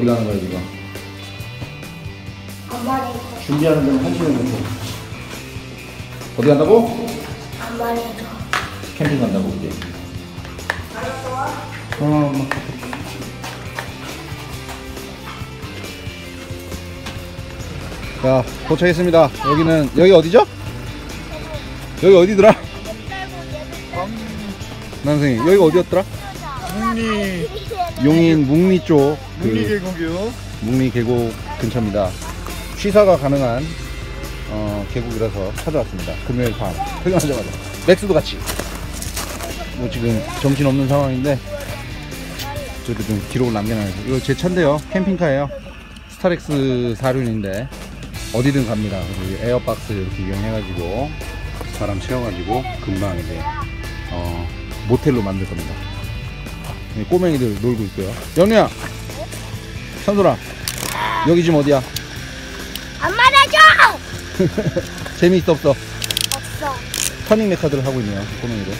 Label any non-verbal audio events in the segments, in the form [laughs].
어디 가는 거야 지금? 엄마를 준비하는 데는 한 시간 정도. 어디 간다고? 엄마를 캠핑 간다고 이제. 어, 엄마. 자, 도착했습니다. 여기는 여기 어디죠? 여기 어디더라? 선생님 여기가 어디였더라? 묵리 용인 묵리 쪽 묵리 그 계곡이요. 묵리 계곡 근처입니다. 취사가 가능한 어, 계곡이라서 찾아왔습니다. 금요일 밤 퇴근하자마자 맥스도 같이. 뭐 지금 정신 없는 상황인데 저도 좀 기록을 남겨놔야죠. 이거 제 차인데요. 캠핑카예요. 스타렉스 4륜인데 어디든 갑니다. 이 에어박스 이렇게 이용해가지고 바람 채워가지고 금방 이제 어, 모텔로 만들 겁니다. 네, 꼬맹이들 놀고 있고요. 연우야, 찬솔아, 여기 지금 어디야? 안 말해줘! [laughs] 재미있어 없어? 없어. 터닝 메카드를 하고 있네요. 꼬맹이들.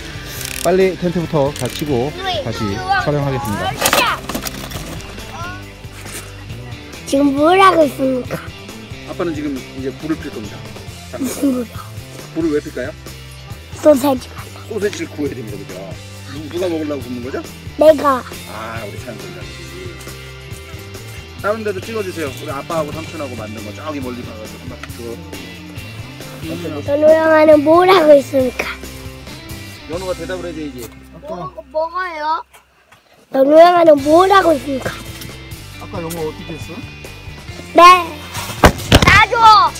빨리 텐트부터 다 치고 다시 촬영하겠습니다. 지금 뭘 하고 있습니까? 아빠는 지금 이제 불을 필 겁니다. 무슨 물이야? 불을 왜 필까요? 소세지 소세지를 구워야 됩니다, 그죠? 누, 누가 먹으려고 굽는 거죠? 내가 아, 우리 찬솔이가. 다른 데도 찍어주세요. 우리 아빠하고 삼촌하고 만든 거 저기 멀리 가가지고 한 바퀴 그 전우 형아는 뭘 하고 있습니까? 연우가 대답을 해줘야지. 아까 먹어요? 전우 형아는 뭘 하고 있습니까? 아까 영어 어떻게 했어? 네. 나줘.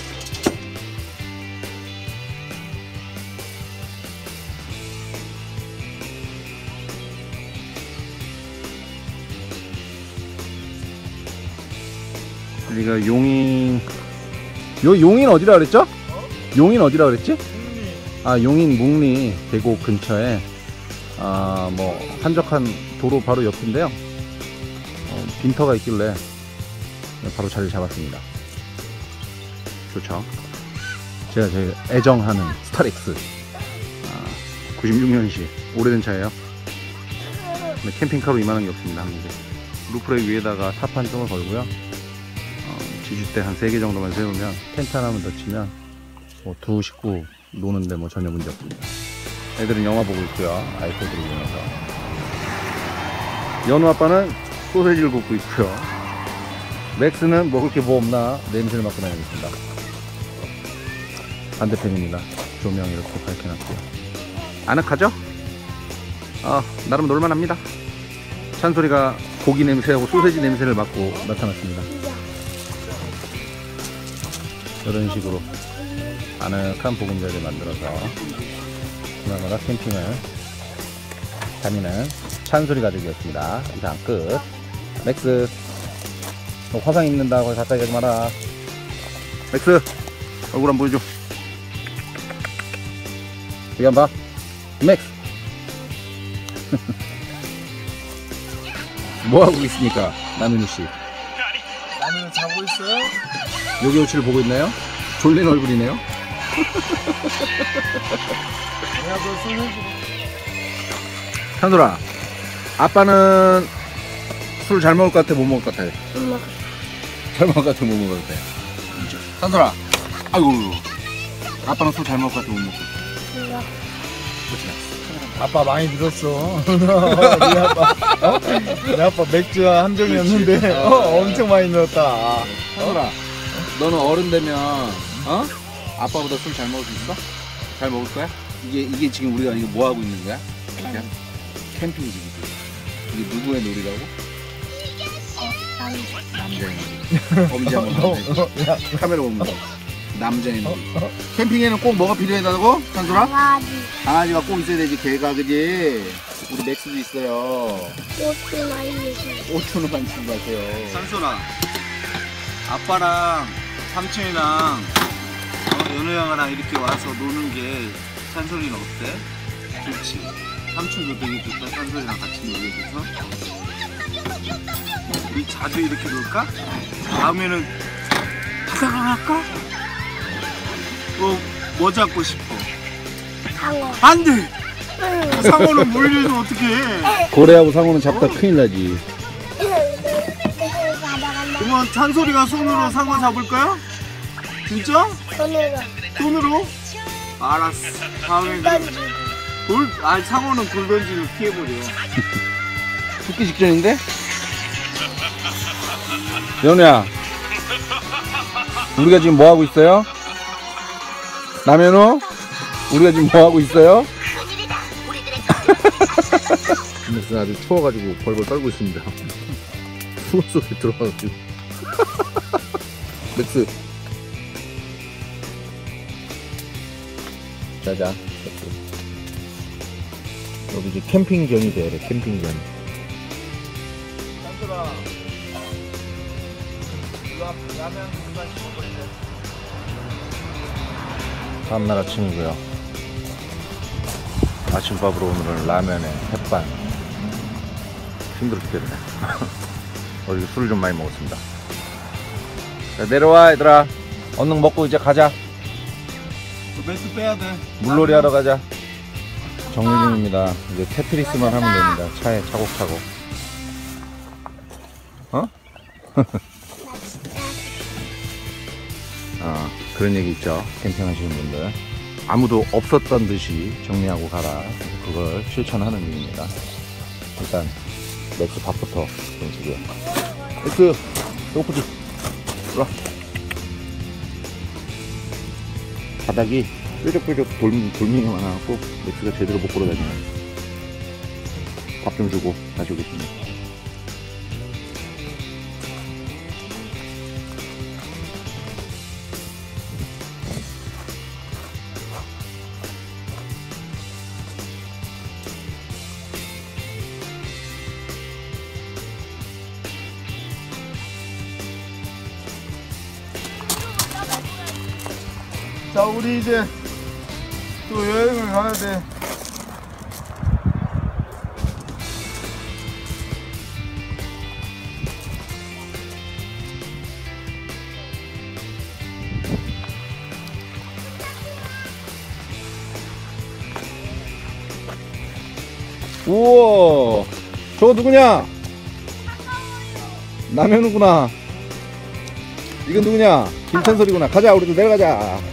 여기가 용인 요 용인 어디라 그랬죠? 용인 어디라 그랬지? 묵리 아 용인 묵리 계곡 근처에 아 뭐 한적한 도로 바로 옆인데요. 어, 빈터가 있길래 바로 자리를 잡았습니다. 좋죠. 제가 제일 애정하는 스타렉스 아, 96년식 오래된 차예요. 근데 캠핑카로 이만한 게 없습니다. 한국에. roof rack 위에다가 점을 걸고요. 어, 지주대 한 3개 정도만 세우면 텐트 하나만 더 치면 뭐 두 식구 노는데 뭐 전혀 문제 없습니다. 애들은 영화 보고 있고요. 아이패드를 이용해서. 연우 아빠는 소세지를 굽고 있고요. 맥스는 먹을 게 뭐 없나 냄새를 맡고 다니고 있습니다. 반대편입니다. 조명 이렇게 밝혀놨고요. 아늑하죠? 아, 나름 놀만합니다. 찬소리가 고기 냄새하고 소세지 냄새를 맡고 나타났습니다. 이런 식으로 아늑한 보금자리를 만들어서 그나마나 캠핑을 다니는 찬솔이 가족이었습니다. 이상 끝. 맥스. 너 화상 입는다. 거기 가까이 가지 마라. 맥스. 얼굴 한번 보여줘. 여기 한번 봐. 맥스. [laughs] 뭐 하고 있습니까? 남윤우 씨. 나는 자고 있어요. 요기요치를 보고 있나요? 졸린 얼굴이네요. 찬솔아, 아빠는 술 잘 먹을 것 같아, 못 먹을 것 같아? 엄마. 잘 먹을 것 같아, 못 먹을 것 같아? 찬솔아, 아이고, 아빠는 술 잘 먹을 것 같아, 못 먹을 것 같아? 아빠 많이 늦었어. 우리 [laughs] 아빠, 어? 내 아빠 맥주 한 병이었는데 어, 엄청 많이 늦었다. 찬솔아, 너는 어른 되면, 어? 아빠보다 술 잘 먹을 수 있어? 잘 먹을 거야? 이게, 이게 지금 우리가 이거 뭐 하고 있는 거야? 그냥 캠핑이지, 이게. 이게 누구의 놀이라고? 남자의 놀이. 엄지 한번 어. 어, 야, 카메라 보면 남자의 놀이. 캠핑에는 꼭 뭐가 필요하다고? 찬솔아? 강아지. 강아지가 꼭 있어야 되지 개가 그지? 우리 맥스도 있어요 꽃도 많이 있어. 5천 원 만 주고 가세요 산소라 아빠랑 삼촌이랑 어, 연우 형이랑 이렇게 와서 노는 게 산소리는 어때? 좋지 삼촌도 되게 좋다 산소리랑 같이 놀게 돼서 우리 자주 이렇게 놀까? 다음에는 바다랑 할까? 뭐, 뭐 잡고 싶어? 상어. 안돼! 응. 상어는 물려서 어떡해 고래하고 상어는 잡다 큰일 나지 그러면 찬솔이가 손으로 상어 잡을까요? 진짜? 손으로 손으로? 알았어. 다음에. 돌, 아 상어는 돌 던지면 피해버려. [laughs] 죽기 직전인데? 연우야 우리가 지금 뭐 하고 있어요? 남현우 우리가 지금 뭐 하고 있어요? [laughs] [laughs] 맥스 아주 추워가지고 벌벌 떨고 있습니다 수업 속에 들어가가지고 [laughs] 맥스 자자 맥스 여기 이제 캠핑전이 돼야 돼 캠핑전. 이거 라면 씹어버리네. 다음날 아침이고요. 아침밥으로 오늘은 라면에 햇반. 힘들었겠네. [laughs] 어제 술을 좀 많이 먹었습니다. 자, 내려와, 얘들아. 얼른 먹고 이제 가자. 그 매트 빼야 돼. 물놀이 하러 가자. 정리 중입니다. 이제 테트리스만 하면 됩니다. 차에 차곡차곡. 어? [laughs] 아, 그런 얘기 있죠. 캠핑 하시는 분들. 아무도 없었던 듯이 정리하고 가라. 그걸 실천하는 중입니다. 일단, 맥스 밥부터 좀 주고요. 맥스, 배고프지? 일로와. 바닥이 뾰족뾰족 돌, 돌멩이가 많아갖고 맥스가 제대로 못 걸어다니네. 밥 좀 주고 다시 오겠습니다. 자 우리 이제 또 여행을 가야 돼. 우와 저거 누구냐? 남현우구나. 이건 누구냐? 김찬솔이구나. 가자 우리도 내려가자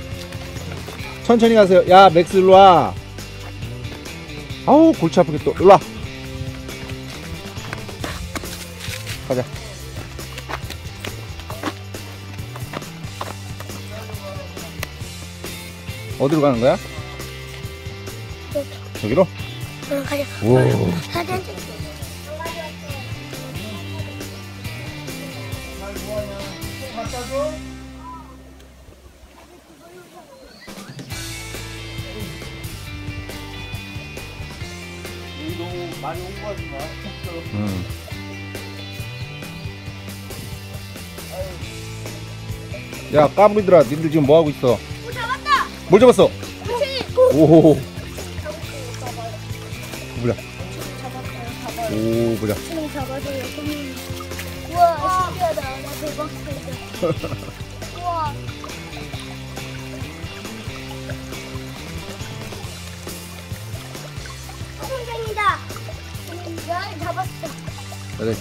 천천히 가세요. 야 맥스 일로와. 아우 골치 아프게 또. 일로와. 가자. 어디로 가는 거야? 저기로? 응, 가자. 우와 사진 찍여 많이 홍보하지 마. 응. 야 까불이들아 니들 지금 뭐하고 있어 뭘 잡았어 오호 보자 오 보자 좀 잡아줘요. 좀. 우와, 신기하다. 나 대박 진짜. [laughs] 야, 잡았어. 그래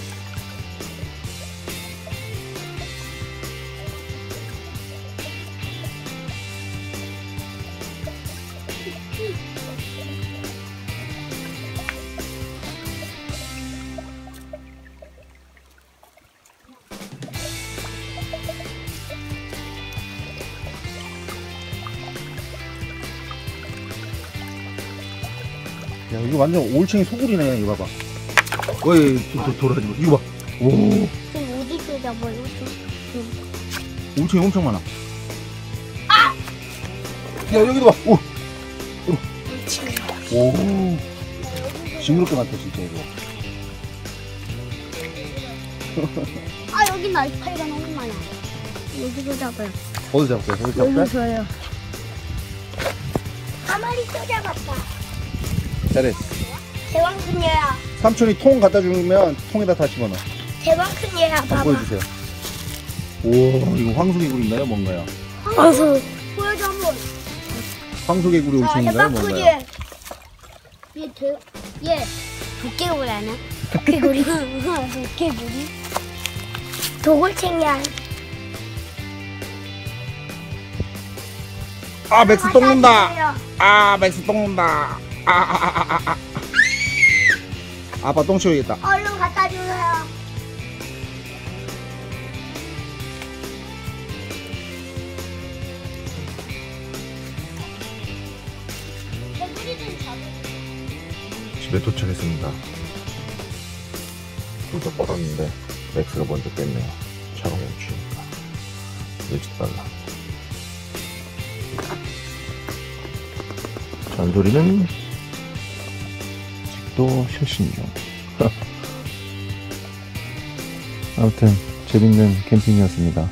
야 이거 완전 올챙이 소굴이네 이거 봐봐 어이 돌아지 마 이거 봐오 좀 어디서 잡아요? 올챙이 엄청 많아 야 여기도 봐오 오 징그럽게 많다 진짜 이거 [laughs] 아, 여기 날파리가 너무 많아. 여기서 잡아요. 어디 잡을까요? 여기 잡을까요? 여기서요. 한 마리 또 잡았다. 잘해 대왕 큰 얘야. 삼촌이 통 갖다 주면 통에다 다 집어넣어 대왕 큰 얘야. 봐봐. 보여주세요 오 이거 황소개구리인가요 뭔가요? 황소. 보여줘 한 번. 황소개구리 아, 올챙인가요 뭔가요? 얘 대, 얘 도깨구리 아니야? 도깨구리. [laughs] 도깨구리. 도골챙이야. 아 맥스 똥 눈다 주세요. 아 맥스 똥 눈다 아아아아아 아 빠 똥 치우겠다. 얼른 갖다 주세요. 집에 도착했습니다. 불도 뻗었는데 맥스가 먼저 뺐네요. 차가 멈추니까 일찍 달라. 잔소리는 아직도 실신 중 아무튼 재밌는 캠핑이었습니다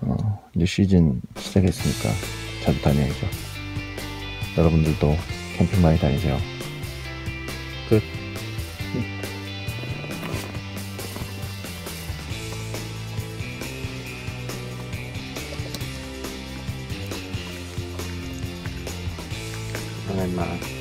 어, 이제 시즌 시작했으니까 자주 다녀야죠 여러분들도 캠핑 많이 다니세요 끝 오랜만